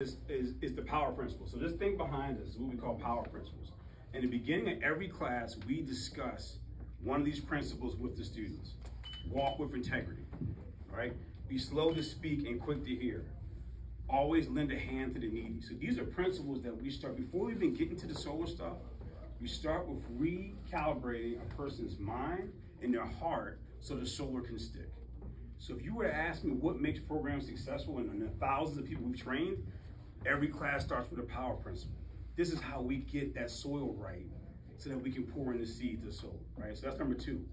is, is, is the power principle. So this thing behind us is what we call power principles. In the beginning of every class, we discuss one of these principles with the students. Walk with integrity, right? Be slow to speak and quick to hear. Always lend a hand to the needy. So these are principles that we start, before we even get into the solar stuff, we start with recalibrating a person's mind and their heart so the solar can stick. So if you were to ask me what makes programs successful and the thousands of people we've trained, every class starts with a power principle. This is how we get that soil right so that we can pour in the seed to sow, right? So that's number two.